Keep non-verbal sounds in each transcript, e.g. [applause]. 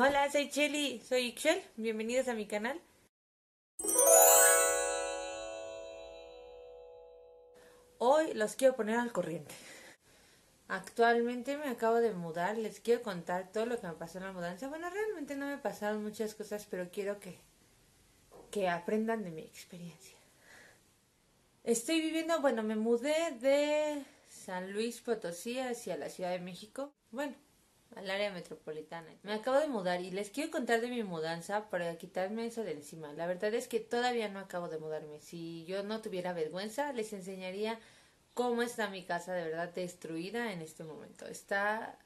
Hola, soy Chelly, soy Ixchel, bienvenidos a mi canal. Hoy los quiero poner al corriente. Actualmente me acabo de mudar, les quiero contar todo lo que me pasó en la mudanza. Bueno, realmente no me pasaron muchas cosas, pero quiero que, que aprendan de mi experiencia. Estoy viviendo, bueno, me mudé de San Luis Potosí hacia la Ciudad de México. Bueno, al área metropolitana. Me acabo de mudar y les quiero contar de mi mudanza para quitarme eso de encima. La verdad es que todavía no acabo de mudarme. Si yo no tuviera vergüenza, les enseñaría cómo está mi casa de verdad destruida en este momento. Está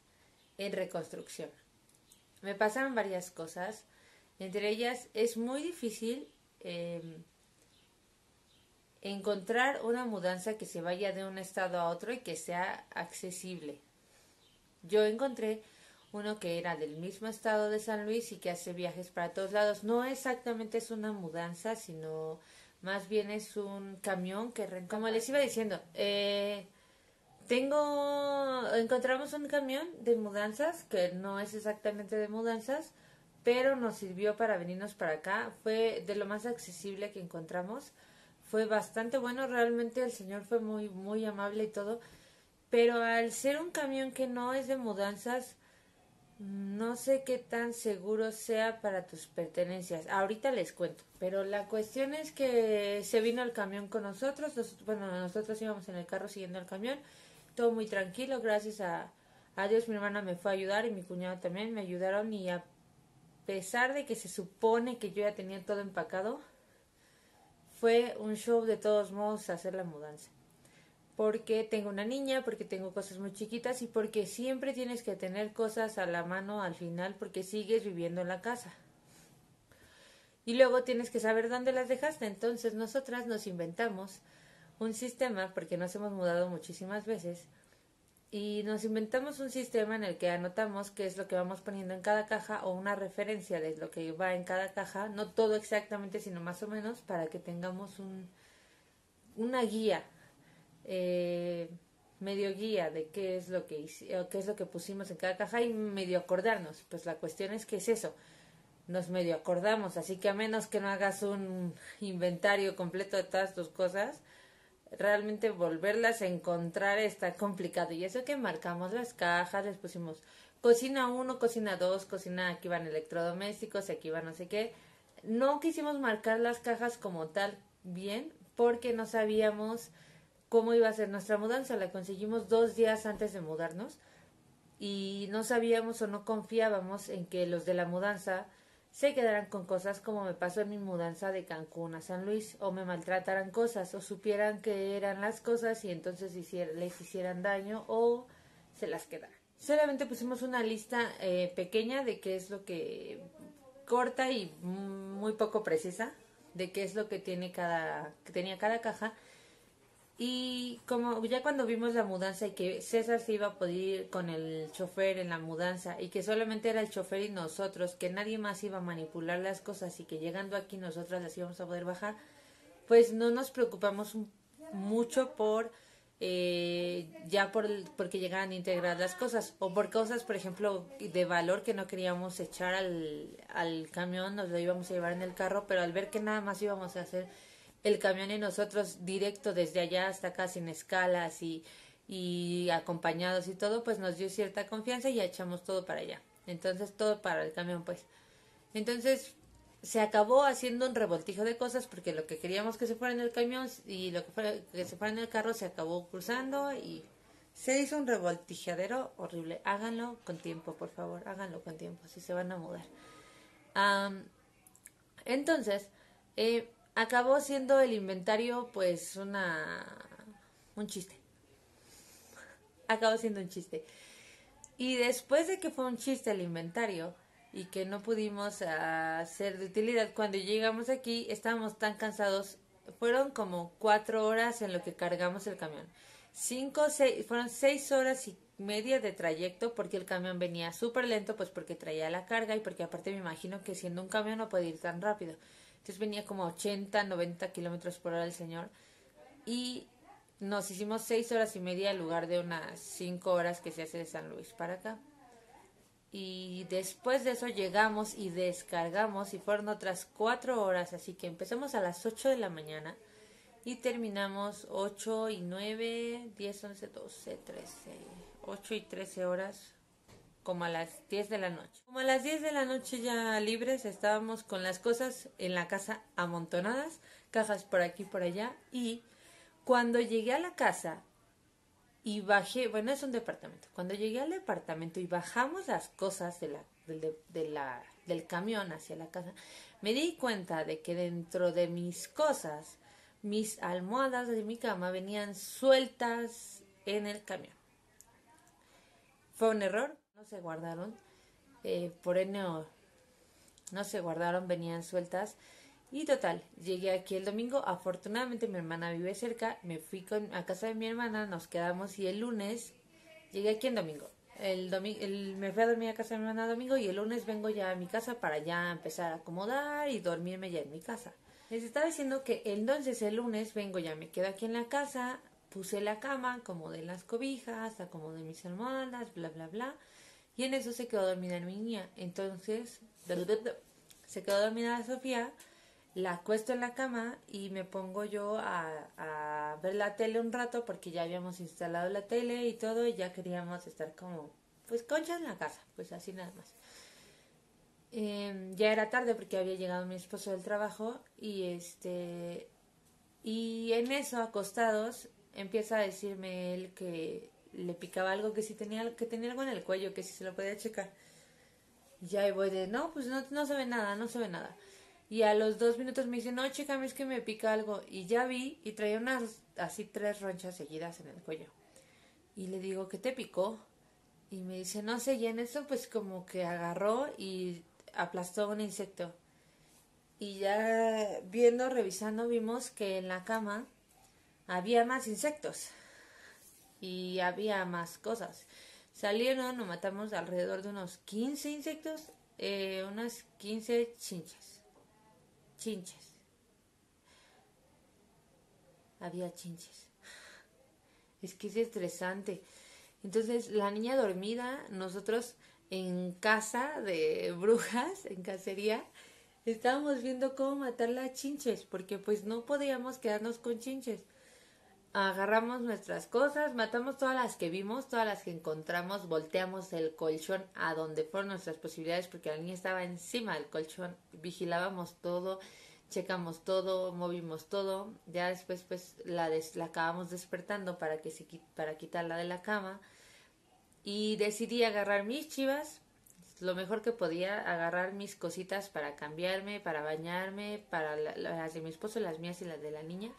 en reconstrucción. Me pasaron varias cosas. Entre ellas es muy difícil em, encontrar una mudanza que se vaya de un estado a otro y que sea accesible. Yo encontré uno que era del mismo estado de San Luis y que hace viajes para todos lados. No exactamente es una mudanza, sino más bien es un camión que. Como les iba diciendo, eh, tengo, encontramos un camión de mudanzas que no es exactamente de mudanzas, pero nos sirvió para venirnos para acá. Fue de lo más accesible que encontramos. Fue bastante bueno, realmente el señor fue muy, muy amable y todo. Pero al ser un camión que no es de mudanzas, no sé qué tan seguro sea para tus pertenencias. Ahorita les cuento. Pero la cuestión es que se vino el camión con nosotros. bueno, nosotros íbamos en el carro siguiendo el camión. Todo muy tranquilo. Gracias a, a Dios mi hermana me fue a ayudar y mi cuñado también me ayudaron. Y a pesar de que se supone que yo ya tenía todo empacado, fue un show de todos modos hacer la mudanza porque tengo una niña, porque tengo cosas muy chiquitas y porque siempre tienes que tener cosas a la mano al final porque sigues viviendo en la casa. Y luego tienes que saber dónde las dejaste. Entonces nosotras nos inventamos un sistema, porque nos hemos mudado muchísimas veces, y nos inventamos un sistema en el que anotamos qué es lo que vamos poniendo en cada caja o una referencia de lo que va en cada caja, no todo exactamente, sino más o menos, para que tengamos un, una guía eh, medio guía de qué es lo que qué es lo que pusimos en cada caja y medio acordarnos. Pues la cuestión es que es eso. Nos medio acordamos, así que a menos que no hagas un inventario completo de todas tus cosas, realmente volverlas a encontrar está complicado. Y eso que marcamos las cajas, les pusimos cocina 1, cocina 2, cocina, aquí van electrodomésticos, aquí van no sé qué. No quisimos marcar las cajas como tal bien porque no sabíamos cómo iba a ser nuestra mudanza. La conseguimos dos días antes de mudarnos y no sabíamos o no confiábamos en que los de la mudanza se quedaran con cosas como me pasó en mi mudanza de Cancún a San Luis o me maltrataran cosas o supieran que eran las cosas y entonces les hicieran daño o se las quedaran. Solamente pusimos una lista eh, pequeña de qué es lo que corta y muy poco precisa de qué es lo que tiene cada que tenía cada caja y como ya cuando vimos la mudanza y que César se iba a poder ir con el chofer en la mudanza y que solamente era el chofer y nosotros, que nadie más iba a manipular las cosas y que llegando aquí nosotras las íbamos a poder bajar, pues no nos preocupamos mucho por eh, ya por porque llegaran a integrar las cosas o por cosas, por ejemplo, de valor que no queríamos echar al, al camión, nos lo íbamos a llevar en el carro, pero al ver que nada más íbamos a hacer el camión y nosotros directo desde allá hasta acá sin escalas y, y acompañados y todo, pues nos dio cierta confianza y ya echamos todo para allá. Entonces todo para el camión, pues. Entonces se acabó haciendo un revoltijo de cosas porque lo que queríamos que se fuera en el camión y lo que, que se fuera en el carro se acabó cruzando y se hizo un revoltijadero horrible. Háganlo con tiempo, por favor, háganlo con tiempo, si se van a mudar. entonces, eh, acabó siendo el inventario pues una un chiste. [laughs] Acabó siendo un chiste. Y después de que fue un chiste el inventario y que no pudimos hacer de utilidad, cuando llegamos aquí estábamos tan cansados, fueron como cuatro horas en lo que cargamos el camión. Cinco, seis, fueron seis horas y media de trayecto porque el camión venía súper lento, pues porque traía la carga y porque aparte me imagino que siendo un camión no puede ir tan rápido. Entonces venía como 80, 90 kilómetros por hora el señor. Y nos hicimos seis horas y media en lugar de unas cinco horas que se hace de San Luis para acá. y después de eso llegamos y descargamos y fueron otras cuatro horas, así que empezamos a las 8 de la mañana y terminamos 8 y 9, 10, 11, 12, 13, 8 y 13 horas como a las 10 de la noche. Como a las 10 de la noche ya libres estábamos con las cosas en la casa amontonadas, cajas por aquí por allá y cuando llegué a la casa y bajé, bueno, es un departamento. Cuando llegué al departamento y bajamos las cosas de, la, del camión hacia la casa, me di cuenta de que dentro de mis cosas, mis almohadas de mi cama venían sueltas en el camión. Fue un error, no se guardaron, eh, por eno no se guardaron, venían sueltas y total, llegué aquí el domingo. Afortunadamente mi hermana vive cerca. Me fui con, a casa de mi hermana, nos quedamos y el lunes llegué aquí en domingo. El domingo, el, me fui a dormir a casa de mi hermana domingo y el lunes vengo ya a mi casa para ya empezar a acomodar y dormirme ya en mi casa. Les estaba diciendo que entonces el lunes vengo ya, me quedo aquí en la casa, puse la cama, acomodé las cobijas, acomodé mis almohadas, bla, bla, bla. Y en eso se quedó dormida mi niña. Entonces, se quedó dormida Sofía la acuesto en la cama y me pongo yo a, ver la tele un rato porque ya habíamos instalado la tele y todo y ya queríamos estar como, pues concha en la casa, pues así nada más. Em, ya era tarde porque había llegado mi esposo del trabajo y este y en eso acostados empieza a decirme él que le picaba algo que si tenía que tenía algo en el cuello que si se lo podía checar y ya voy de no pues no, no se ve nada no se ve nada y a los dos minutos me dice, no, chica, es que me pica algo. Y ya vi y traía unas, así tres ronchas seguidas en el cuello. Y le digo, ¿qué te picó? Y me dice, no sé, y en eso pues como que agarró y aplastó un insecto. Y ya viendo, revisando, vimos que en la cama había más insectos. Y había más cosas. Salieron, nos matamos alrededor de unos 15 insectos, eh, unas 15 chinchas chinches. Había chinches. Es que es estresante. Entonces, la niña dormida, nosotros en casa de [laughs] brujas, en cacería, estábamos viendo cómo matar las chinches, porque pues no podíamos quedarnos con chinches. Agarramos nuestras cosas, matamos todas las que vimos, todas las que encontramos, volteamos el colchón a donde fueron nuestras posibilidades, porque la niña estaba encima del colchón, vigilábamos todo, checamos todo, movimos todo, ya después pues la, la acabamos despertando para, que se, para quitarla de la cama y decidí agarrar mis chivas, lo mejor que podía, agarrar mis cositas para cambiarme, para bañarme, para las de mi esposo, las mías y las de la niña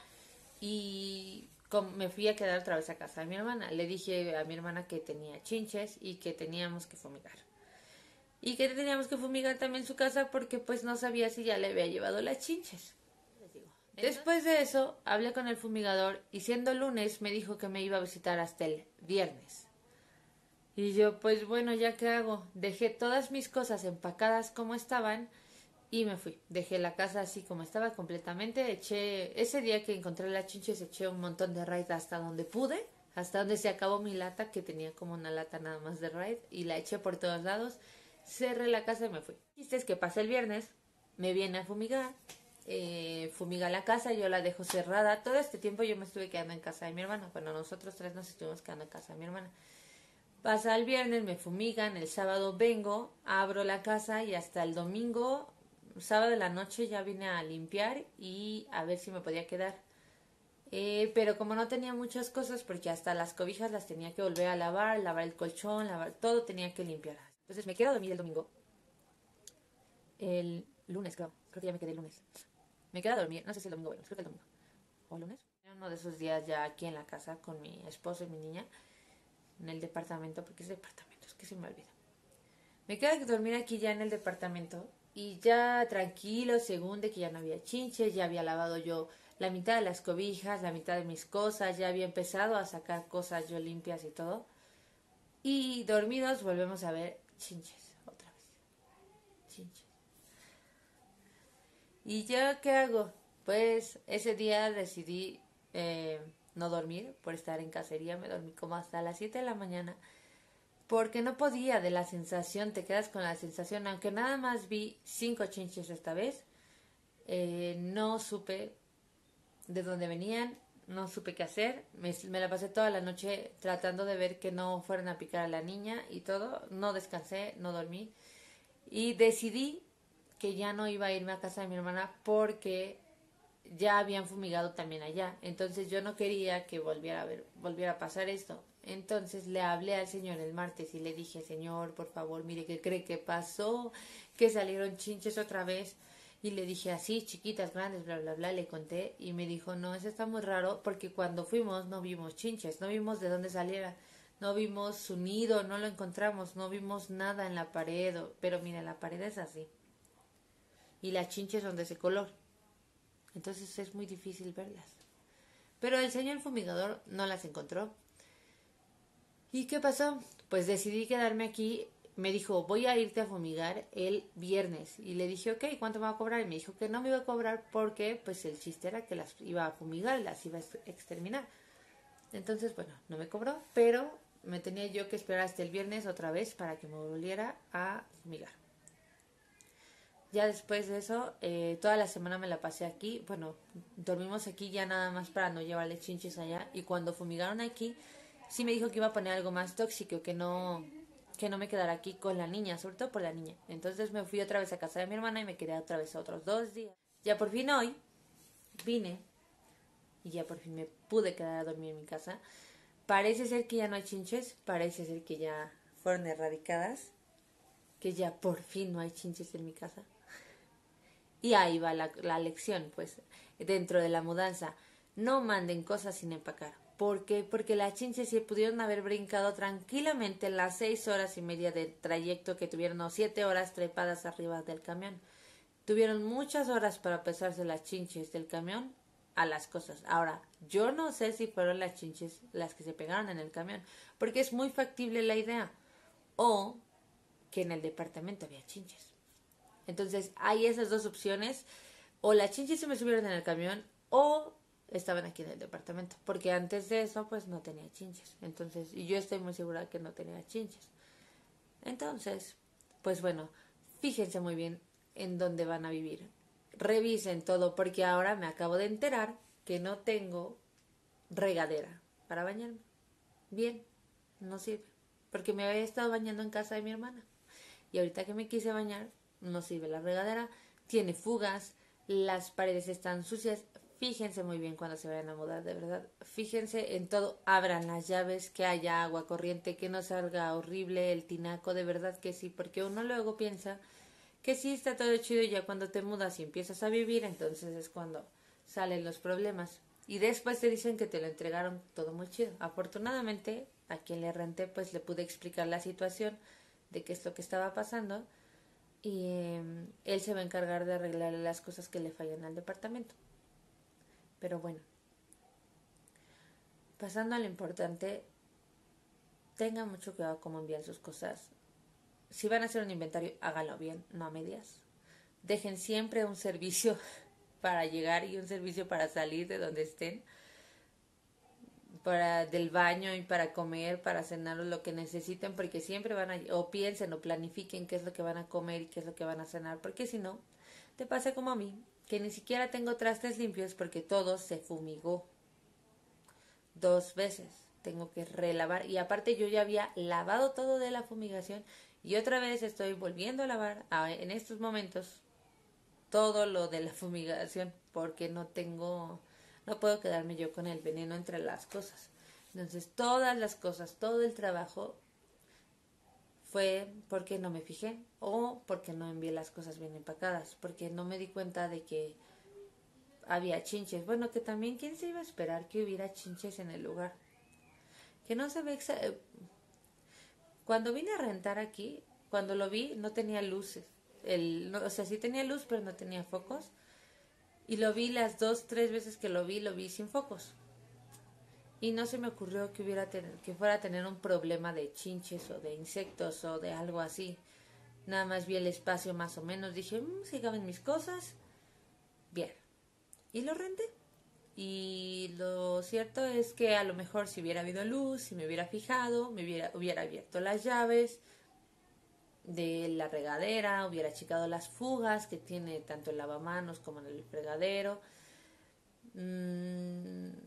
y me fui a quedar otra vez a casa de mi hermana. Le dije a mi hermana que tenía chinches y que teníamos que fumigar. Y que teníamos que fumigar también su casa porque pues no sabía si ya le había llevado las chinches. Después de eso, hablé con el fumigador y siendo lunes me dijo que me iba a visitar hasta el viernes. Y yo, pues bueno, ya que hago, dejé todas mis cosas empacadas como estaban y me fui. Dejé la casa así como estaba completamente. Eché, ese día que encontré las chinches, eché un montón de raid hasta donde pude, hasta donde se acabó mi lata, que tenía como una lata nada más de raid, y la eché por todos lados. Cerré la casa y me fui. Viste es que pasa el viernes, me viene a fumigar, eh, fumiga la casa, yo la dejo cerrada. Todo este tiempo yo me estuve quedando en casa de mi hermana. Bueno, nosotros tres nos estuvimos quedando en casa de mi hermana. Pasa el viernes, me fumigan, el sábado vengo, abro la casa y hasta el domingo sábado de la noche ya vine a limpiar y a ver si me podía quedar. Eh, pero como no tenía muchas cosas, porque hasta las cobijas las tenía que volver a lavar, lavar el colchón, lavar todo, tenía que limpiar. Entonces me quedo a dormir el domingo. El lunes, creo. Creo que ya me quedé el lunes. Me quedo a dormir, no sé si el domingo, bueno, creo que el domingo. ¿O el lunes? Uno de esos días ya aquí en la casa con mi esposo y mi niña, en el departamento, porque es departamento, es que se me olvida. Me quedo a dormir aquí ya en el departamento y ya tranquilo, según de que ya no había chinches, ya había lavado yo la mitad de las cobijas, la mitad de mis cosas, ya había empezado a sacar cosas yo limpias y todo. Y dormidos volvemos a ver chinches, otra vez. Chinches. ¿Y yo qué hago? Pues ese día decidí eh, no dormir por estar en cacería, me dormí como hasta las 7 de la mañana porque no podía de la sensación, te quedas con la sensación, aunque nada más vi cinco chinches esta vez, eh, no supe de dónde venían, no supe qué hacer, me, la pasé toda la noche tratando de ver que no fueran a picar a la niña y todo, no descansé, no dormí y decidí que ya no iba a irme a casa de mi hermana porque ya habían fumigado también allá, entonces yo no quería que volviera a ver, volviera a pasar esto. Entonces le hablé al señor el martes y le dije, señor, por favor, mire qué cree que pasó, que salieron chinches otra vez. Y le dije así, chiquitas, grandes, bla, bla, bla, le conté y me dijo, no, eso está muy raro porque cuando fuimos no vimos chinches, no vimos de dónde saliera, no vimos su nido, no lo encontramos, no vimos nada en la pared, pero mira, la pared es así. Y las chinches son de ese color. Entonces es muy difícil verlas. Pero el señor fumigador no las encontró. ¿Y qué pasó? Pues decidí quedarme aquí me dijo, voy a irte a fumigar el viernes. Y le dije, ok, ¿cuánto me va a cobrar? Y me dijo que no me iba a cobrar porque pues el chiste era que las iba a fumigar, las iba a exterminar. Entonces, bueno, no me cobró, pero me tenía yo que esperar hasta el viernes otra vez para que me volviera a fumigar. Ya después de eso, eh, toda la semana me la pasé aquí. Bueno, dormimos aquí ya nada más para no llevarle chinches allá. Y cuando fumigaron aquí, sí me dijo que iba a poner algo más tóxico, que no, que no me quedara aquí con la niña, sobre todo por la niña. Entonces me fui otra vez a casa de mi hermana y me quedé otra vez otros dos días. Ya por fin hoy vine y ya por fin me pude quedar a dormir en mi casa. Parece ser que ya no hay chinches, parece ser que ya fueron erradicadas, que ya por fin no hay chinches en mi casa. Y ahí va la, la lección, pues, dentro de la mudanza. No manden cosas sin empacar. ¿Por qué? Porque las chinches se pudieron haber brincado tranquilamente las seis horas y media del trayecto que tuvieron, o siete horas trepadas arriba del camión. Tuvieron muchas horas para pesarse las chinches del camión a las cosas. Ahora, yo no sé si fueron las chinches las que se pegaron en el camión, porque es muy factible la idea. O que en el departamento había chinches. Entonces, hay esas dos opciones. O las chinches se me subieron en el camión, o estaban aquí en el departamento, porque antes de eso pues no tenía chinches. Entonces, y yo estoy muy segura que no tenía chinches. Entonces, pues bueno, fíjense muy bien en dónde van a vivir. Revisen todo porque ahora me acabo de enterar que no tengo regadera para bañarme. Bien, no sirve, porque me había estado bañando en casa de mi hermana. Y ahorita que me quise bañar, no sirve la regadera, tiene fugas, las paredes están sucias, Fíjense muy bien cuando se vayan a mudar, de verdad. Fíjense en todo. Abran las llaves, que haya agua corriente, que no salga horrible el tinaco, de verdad que sí, porque uno luego piensa que sí está todo chido y ya cuando te mudas y empiezas a vivir, entonces es cuando salen los problemas. Y después te dicen que te lo entregaron todo muy chido. Afortunadamente, a quien le renté, pues le pude explicar la situación de qué es lo que estaba pasando y em, él se va a encargar de arreglar las cosas que le fallan al departamento. Pero bueno, pasando a lo importante, tengan mucho cuidado cómo envían sus cosas. Si van a hacer un inventario, háganlo bien, no a medias. Dejen siempre un servicio [laughs] para llegar y un servicio para salir de donde estén. Para del baño y para comer, para cenar lo que necesiten, porque siempre van a, o piensen o planifiquen qué es lo que van a comer y qué es lo que van a cenar, porque si no, te pasa como a mí, que ni siquiera tengo trastes limpios porque todo se fumigó dos veces. Tengo que relavar y aparte yo ya había lavado todo de la fumigación y otra vez estoy volviendo a lavar en estos momentos todo lo de la fumigación porque no tengo, no puedo quedarme yo con el veneno entre las cosas. Entonces todas las cosas, todo el trabajo fue porque no me fijé o porque no envié las cosas bien empacadas, porque no me di cuenta de que había chinches. Bueno, que también quién se iba a esperar que hubiera chinches en el lugar. Que no se ve eh, cuando vine a rentar aquí, cuando lo vi no tenía luces. El, o sea, sí tenía luz, pero no tenía focos. Y lo vi las dos, tres veces que lo vi, lo vi sin focos y no se me ocurrió que hubiera que fuera a tener un problema de chinches o de insectos o de algo así. Nada más vi el espacio más o memenos, dije, mmm, si caben mis cosas. Bien. Y lo renté. Y lo cierto es que a lo mejor si hubiera habido luz, si me hubiera fijado, me hubiera, hubiera abierto las llaves de la regadera, hubiera achicado las fugas que tiene tanto el lavamanos como en el fregadero. Mm,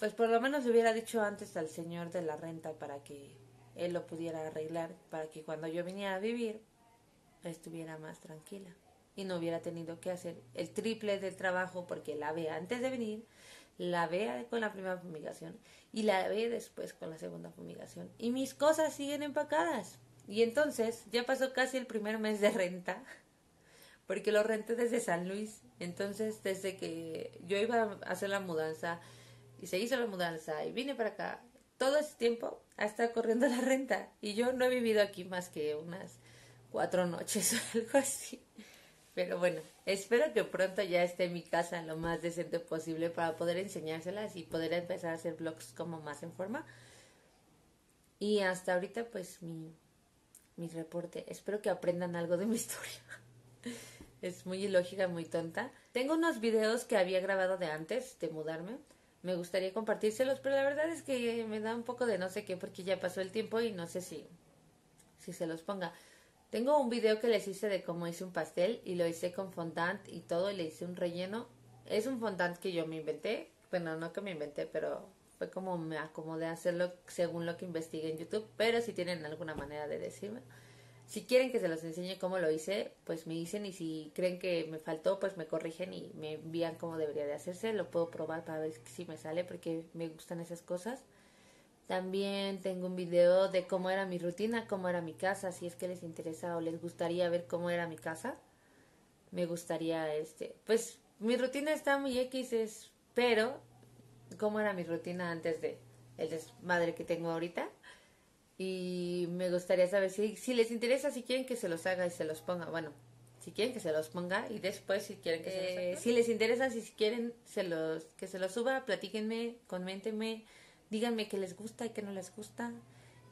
pues por lo menos hubiera dicho antes al señor de la renta para que él lo pudiera arreglar, para que cuando yo viniera a vivir estuviera más tranquila y no hubiera tenido que hacer el triple del trabajo porque la ve antes de venir, la ve con la primera fumigación y la ve después con la segunda fumigación. Y mis cosas siguen empacadas. Y entonces ya pasó casi el primer mes de renta, [laughs] porque lo renté desde San Luis. Entonces, desde que yo iba a hacer la mudanza y se hizo la mudanza y vine para acá, todo ese tiempo ha estado corriendo la renta. Y yo no he vivido aquí más que unas cuatro noches [laughs] o algo así. Pero bueno, espero que pronto ya esté mi casa lo más decente posible para poder enseñárselas y poder empezar a hacer vlogs como más en forma. Y hasta ahorita pues mi, mi reporte. Espero que aprendan algo de mi [laughs] historia. es muy ilógica, muy tonta. Tengo unos videos que había grabado de antes de mudarme. Me gustaría compartírselos, pero la verdad es que me da un poco de no sé qué porque ya pasó el tiempo y no sé si, si se los ponga. Tengo un video que les hice de cómo hice un pastel y lo hice con fondant y todo y le hice un relleno. Es un fondant que yo me inventé. Bueno, no que me inventé, pero fue como me acomodé a hacerlo según lo que investigué en YouTube. Pero si tienen alguna manera de decirme. Si quieren que se los enseñe cómo lo hice, pues me dicen y si creen que me faltó, pues me corrigen y me envían cómo debería de hacerse. Lo puedo probar para ver si me sale porque me gustan esas cosas. También tengo un video de cómo era mi rutina, cómo era mi casa, si es que les interesa o les gustaría ver cómo era mi casa. Me gustaría, este, pues mi rutina está muy X, pero cómo era mi rutina antes de el desmadre que tengo ahorita. Y me gustaría saber si, si les interesa, si quieren que se los haga y se los ponga. Bueno, si quieren que se los ponga y después si quieren que se los haga. Si les interesa, si quieren se los, que se los suba, platíquenme, coméntenme díganme qué les gusta y qué no les gusta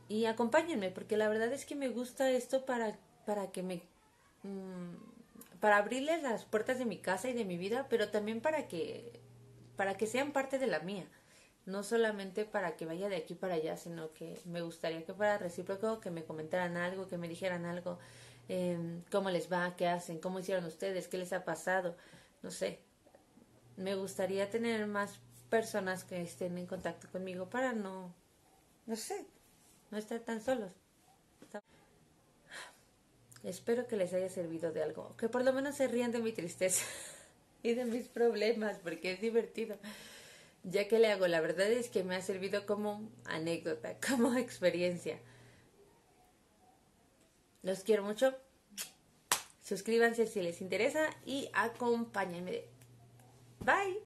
y acompáñenme porque la verdad es que me gusta esto para para que me mm, para abrirles las puertas de mi casa y de mi vida pero también para que para que sean parte de la mía no solamente para que vaya de aquí para allá sino que me gustaría que fuera recíproco que me comentaran algo que me dijeran algo eh, cómo les va qué hacen cómo hicieron ustedes qué les ha pasado no sé me gustaría tener más personas que estén en contacto conmigo para no, no sé, no estar tan solos. Espero que les haya servido de algo, que por lo menos se rían de mi tristeza [laughs] y de mis problemas, porque es divertido. Ya que le hago, la verdad es que me ha servido como anécdota, [laughs] como experiencia. Los quiero mucho. Suscríbanse si les interesa y acompáñenme. Bye.